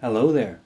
Hello there.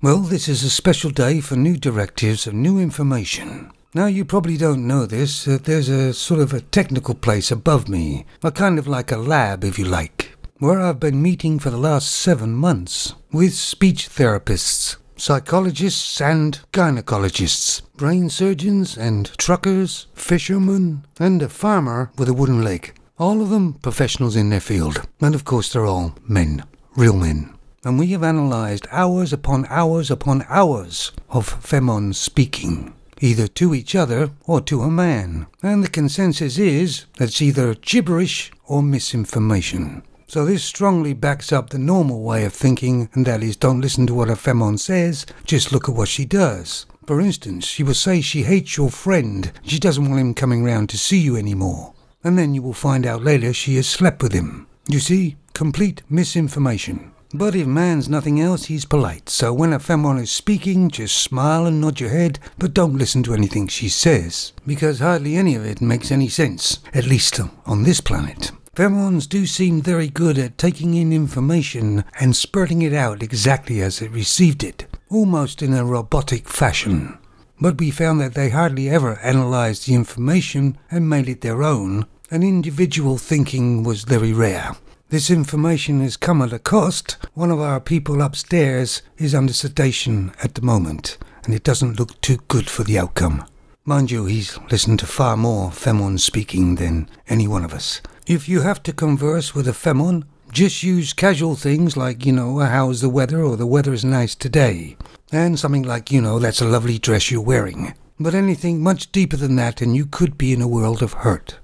Well, this is a special day for new directives and new information. Now, you probably don't know this, that there's a sort of a technical place above me, a kind of like a lab, if you like, where I've been meeting for the last seven months with speech therapists, psychologists, and gynecologists, brain surgeons, and truckers, fishermen, and a farmer with a wooden leg. All of them professionals in their field, and of course, they're all men, real men and we have analysed hours upon hours upon hours of Femon speaking, either to each other or to a man, and the consensus is that it's either gibberish or misinformation. So this strongly backs up the normal way of thinking, and that is don't listen to what a Femon says, just look at what she does. For instance, she will say she hates your friend, she doesn't want him coming round to see you anymore, and then you will find out later she has slept with him. You see, complete misinformation. But if man's nothing else, he's polite. So when a femon is speaking, just smile and nod your head, but don't listen to anything she says, because hardly any of it makes any sense, at least um, on this planet. Femons do seem very good at taking in information and spreading it out exactly as it received it, almost in a robotic fashion. But we found that they hardly ever analyzed the information and made it their own, and individual thinking was very rare. This information has come at a cost. One of our people upstairs is under sedation at the moment, and it doesn't look too good for the outcome. Mind you, he's listened to far more Femon speaking than any one of us. If you have to converse with a Femon, just use casual things like, you know, how's the weather or the weather is nice today. And something like, you know, that's a lovely dress you're wearing. But anything much deeper than that, and you could be in a world of hurt.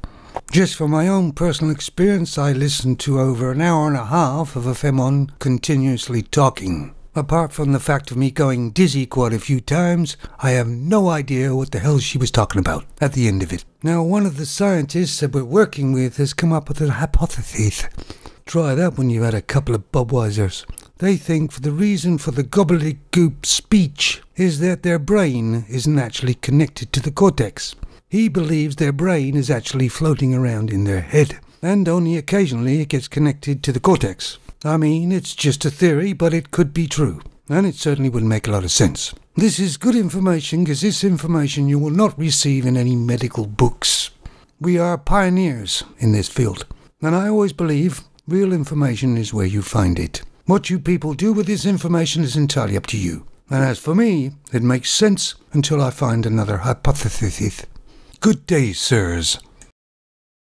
Just from my own personal experience, I listened to over an hour and a half of a Femon continuously talking. Apart from the fact of me going dizzy quite a few times, I have no idea what the hell she was talking about at the end of it. Now, one of the scientists that we're working with has come up with a hypothesis. Try that when you've had a couple of Budweisers. They think the reason for the gobbledygook speech is that their brain isn't actually connected to the cortex. He believes their brain is actually floating around in their head, and only occasionally it gets connected to the cortex. I mean, it's just a theory, but it could be true, and it certainly would make a lot of sense. This is good information because this information you will not receive in any medical books. We are pioneers in this field, and I always believe real information is where you find it. What you people do with this information is entirely up to you. And as for me, it makes sense until I find another hypothesis. Good day, sirs.